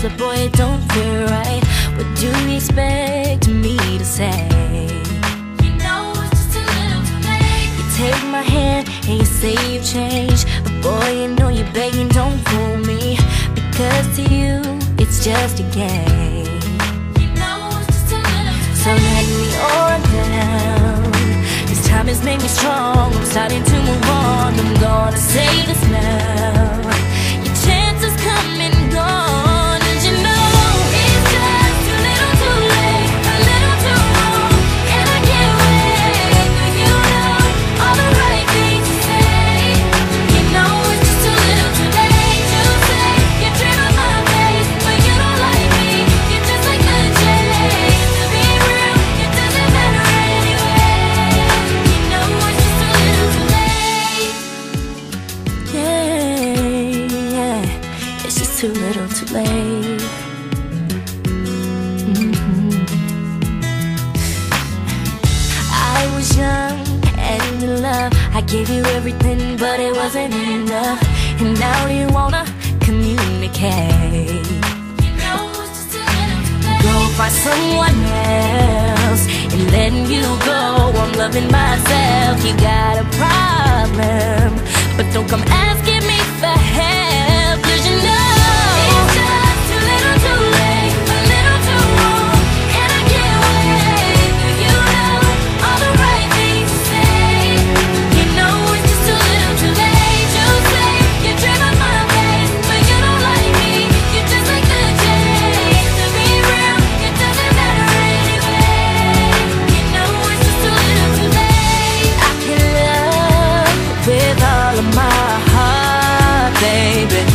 words, but boy, it don't feel right. What do you expect me to say? You know it's just a little too late. You take my hand and you say you've changed, but boy, you know you're begging, don't fool me. Because to you, it's just a game. You know it's just a little too So let me on down. This time has made me strong. I'm starting to move on. I'm gonna say this now. little too late. Mm -hmm. I was young and in love. I gave you everything, but it wasn't enough. And now you wanna communicate. You know go find someone else and letting you go. I'm loving myself. You got a problem, but don't come asking me for help. baby.